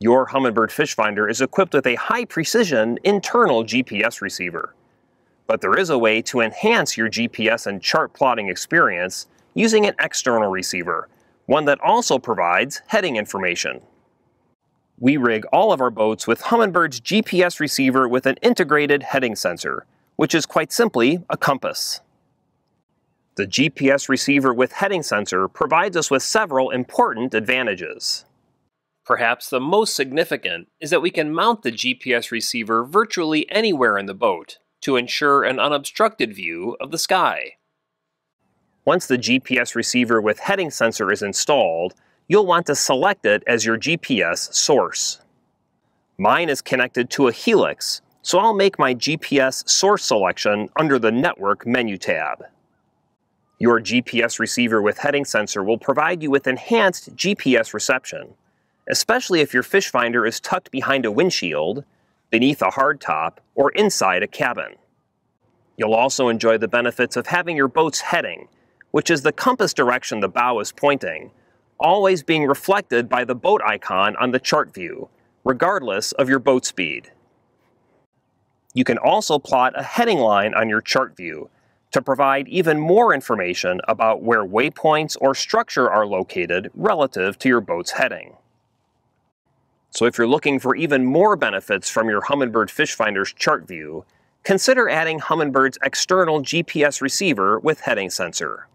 Your Humminbird Fish Finder is equipped with a high precision internal GPS receiver. But there is a way to enhance your GPS and chart plotting experience using an external receiver, one that also provides heading information. We rig all of our boats with Humminbird's GPS receiver with an integrated heading sensor, which is quite simply a compass. The GPS receiver with heading sensor provides us with several important advantages. Perhaps the most significant is that we can mount the GPS receiver virtually anywhere in the boat to ensure an unobstructed view of the sky. Once the GPS receiver with heading sensor is installed, you'll want to select it as your GPS source. Mine is connected to a Helix, so I'll make my GPS source selection under the Network menu tab. Your GPS receiver with heading sensor will provide you with enhanced GPS reception, especially if your fish finder is tucked behind a windshield, beneath a hardtop, or inside a cabin. You'll also enjoy the benefits of having your boat's heading which is the compass direction the bow is pointing, always being reflected by the boat icon on the chart view, regardless of your boat speed. You can also plot a heading line on your chart view to provide even more information about where waypoints or structure are located relative to your boat's heading. So if you're looking for even more benefits from your Humminbird Fish Finder's chart view, consider adding Humminbird's external GPS receiver with heading sensor.